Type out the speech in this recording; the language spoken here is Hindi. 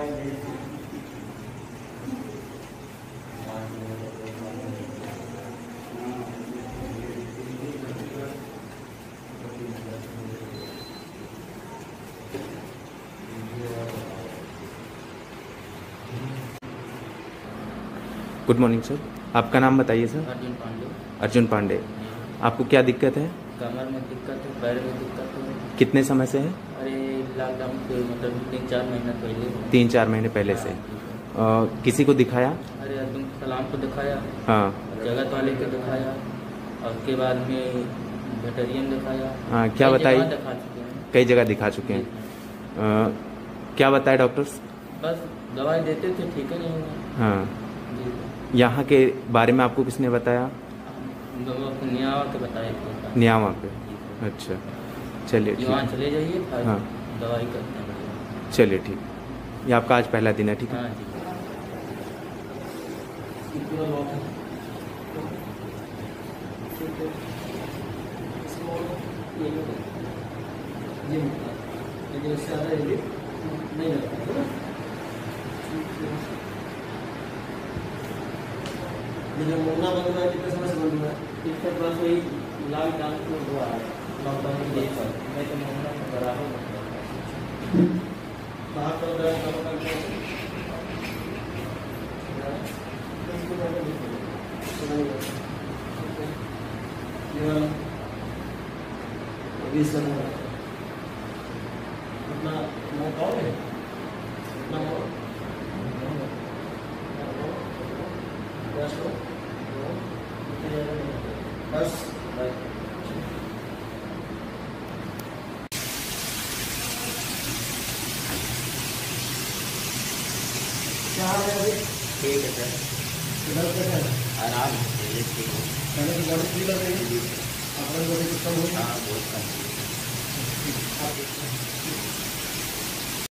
गुड मॉर्निंग सर आपका नाम बताइए सर अर्जुन पांडे। अर्जुन पांडे। आपको क्या दिक्कत है? कमर में दिक्कत है पैर में दिक्कत है। कितने समय से है? के मतलब तीन चार महीना पहले तीन चार महीने पहले से। हाँ, अ, किसी को दिखाया? अरे अब्दुल कलाम को दिखाया। हाँ। जगत वाले को दिखाया। और उसके बाद में वेटरियन दिखाया। हाँ, क्या कई बताई? जगह दिखा चुके हैं। कई जगह दिखा चुके हैं। क्या बताया डॉक्टर्स बस दवाई देते थे ठीक है नहीं हाँ। यहाँ के बारे में आपको किसने बताया? नियावा के बताए थे। नियामा पे अच्छा। चलिए चले जाइए हाँ। दवाई करते हैं। चलिए ठीक। ये आपका आज पहला दिन है ठीक है? हाँ जी। मुन्ना बंद हुआ है कितने समय से बंद हुआ है? इसके पास वही लॉकडाउन को हुआ है लॉकडाउन के लिए पर मैं तो मोहना में बराबर मतलब कहाँ पर गया कहाँ पर गया बीस का नंबर अपना मैं कौन है अपना कौन बस क्या हाल है अभी ठीक है सर। इधर कैसा है आराम है पहले की बॉडी कर रही है अपना बॉडी हुई हाँ? बहुत कम